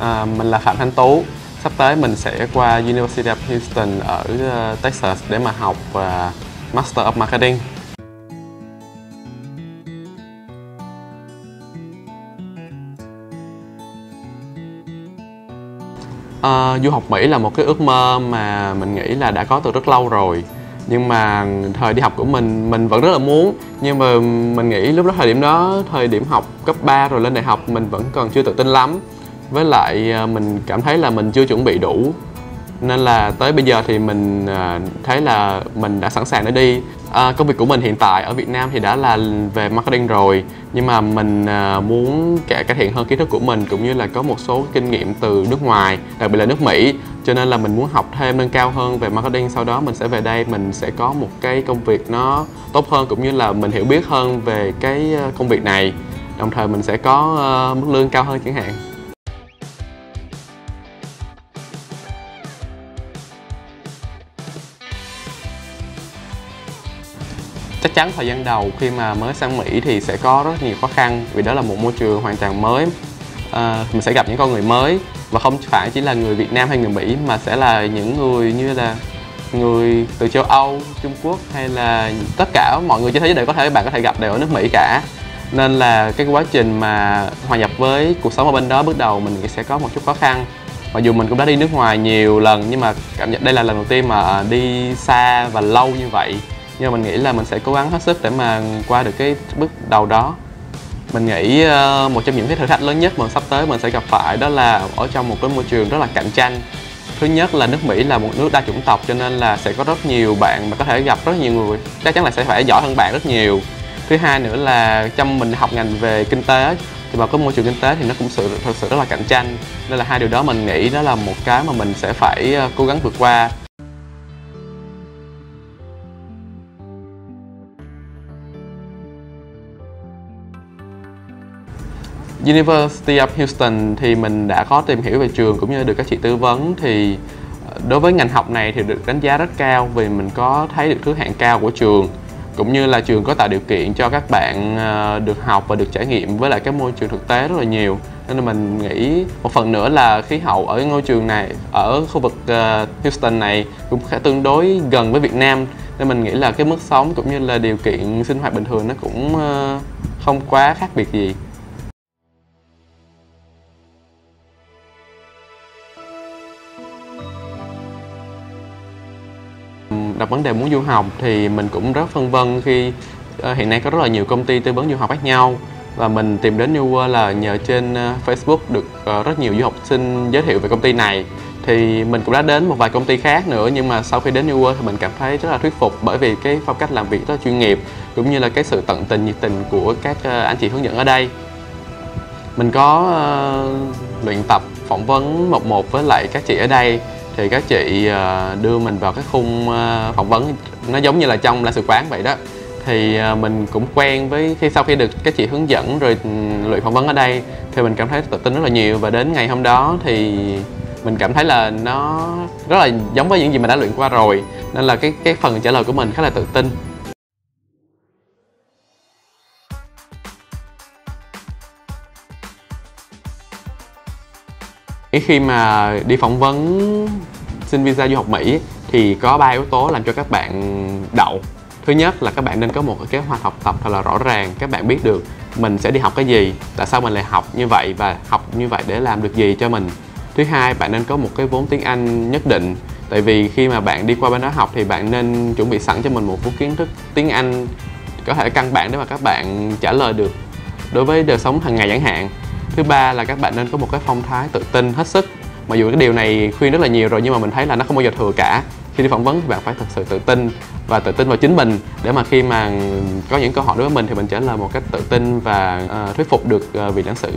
À, mình là Phạm Thanh Tú. Sắp tới mình sẽ qua University of Houston ở ờ, Texas để mà học uh, Master of Marketing. À, du học Mỹ là một cái ước mơ mà mình nghĩ là đã có từ rất lâu rồi nhưng mà thời đi học của mình mình vẫn rất là muốn nhưng mà mình nghĩ lúc đó thời điểm đó thời điểm học cấp 3 rồi lên đại học mình vẫn còn chưa tự tin lắm với lại à, mình cảm thấy là mình chưa chuẩn bị đủ. Nên là tới bây giờ thì mình à, thấy là mình đã sẵn sàng để đi. À, công việc của mình hiện tại ở Việt Nam thì đã là về marketing rồi. Nhưng mà mình à, muốn muốn cải thiện hơn kiến thức của mình cũng như là có một số kinh nghiệm từ nước ngoài đặc biệt là nước Mỹ. Cho nên là mình muốn học thêm nâng cao hơn về marketing. Sau đó mình sẽ về đây mình sẽ có một cái công việc nó tốt hơn cũng như là mình hiểu biết hơn về cái công việc này. Đồng thời mình sẽ có mức lương cao hơn chẳng hạn. Chắc chắn thời gian đầu khi mà mới sang Mỹ thì sẽ có rất nhiều khó khăn vì đó là một môi trường hoàn toàn mới. À, mình sẽ gặp những con người mới và không phải chỉ là người Việt Nam hay người Mỹ mà sẽ là những người như là người từ châu Âu, Trung Quốc hay là tất cả mọi người trên thế giới đều có thể bạn có thể gặp đều ở nước Mỹ cả. Nên là cái quá trình mà hòa nhập với cuộc sống ở bên đó bước đầu mình nghĩ sẽ có một chút khó khăn. Mặc dù mình cũng đã đi nước ngoài nhiều lần nhưng mà cảm nhận đây là lần đầu tiên mà đi xa và lâu như vậy nhưng mà mình nghĩ là mình sẽ cố gắng hết sức để mà qua được cái bước đầu đó. Mình nghĩ uh, một trong những cái thử thách lớn nhất mà sắp tới mình sẽ gặp phải đó là ở trong một cái môi trường rất là cạnh tranh. Thứ nhất là nước mỹ là một nước đa chủng tộc cho nên là sẽ có rất nhiều bạn mà có thể gặp rất nhiều người. Chắc chắn là sẽ phải giỏi hơn bạn rất nhiều. Thứ hai nữa là trong mình học ngành về kinh tế thì vào cái môi trường kinh tế thì nó cũng sự thật sự rất là cạnh tranh. Nên là hai điều đó mình nghĩ đó là một cái mà mình sẽ phải ờ, cố gắng vượt qua. University of Houston thì mình đã có tìm hiểu về trường cũng như được các chị tư vấn. Thì ờ, đối với ngành học này thì được đánh giá rất cao vì mình có thấy được thứ hạng cao của trường, cũng như là trường có tạo điều kiện cho các bạn ờ, được học và được trải nghiệm với lại cái môi trường thực tế rất là nhiều. Nên là mình nghĩ một phần nữa là khí hậu ở ngôi trường này, ở khu vực ờ, Houston này cũng khá tương đối gần với Việt Nam. Nên mình nghĩ là cái mức sống cũng như là điều kiện sinh hoạt bình thường nó cũng không quá khác biệt gì. Đặt vấn đề muốn du học thì mình cũng rất phân vân khi ờ, hiện nay có rất là nhiều công ty tư vấn du học khác nhau và mình tìm đến New World là nhờ trên ờ, Facebook được ờ, rất nhiều du học sinh giới thiệu về công ty này. Thì mình cũng đã đến một vài công ty khác nữa nhưng mà sau khi đến New World thì mình cảm thấy rất là thuyết phục bởi vì cái phong cách làm việc rất là chuyên nghiệp cũng như là cái sự tận tình nhiệt tình của các anh chị hướng dẫn ở đây. Mình có uh, luyện tập phỏng vấn một một với lại các chị ở đây thì các chị à, đưa mình vào cái khung à, phỏng vấn. Nó giống như là trong lãnh sự quán vậy đó. Thì à, mình cũng quen với khi sau khi được các chị hướng dẫn rồi ừ, luyện phỏng vấn ở đây, thì mình cảm thấy tự tin rất là nhiều. Và đến ngày hôm đó thì mình cảm thấy là nó rất là giống với những gì mình đã luyện qua rồi. Nên là cái cái phần trả lời của mình khá là tự tin. Khi mà đi phỏng vấn xin visa du học Mỹ thì có ba yếu tố làm cho các bạn đậu. Thứ nhất là các bạn nên có một cái kế hoạch học tập thật là rõ ràng, các bạn biết được mình sẽ đi học cái gì, tại sao mình lại học như vậy và học như vậy để làm được gì cho mình. Thứ hai, bạn nên có một cái vốn tiếng Anh nhất định, tại vì khi mà bạn đi qua bên đó học thì bạn nên chuẩn bị sẵn cho mình một vốn kiến thức tiếng Anh có thể căn bản để mà các bạn trả lời được. Đối với đời sống hàng ngày chẳng hạn thứ ba là các bạn nên có một cái phong thái tự tin hết sức. Mặc dù cái điều này khuyên rất là nhiều rồi nhưng mà mình thấy là nó không bao giờ thừa cả. Khi đi phỏng vấn thì bạn phải thật sự tự tin và tự tin vào chính mình. Để mà khi mà có những câu hỏi đối với mình thì mình trả lời một cách tự tin và uh, thuyết phục được uh, vị lãnh sự.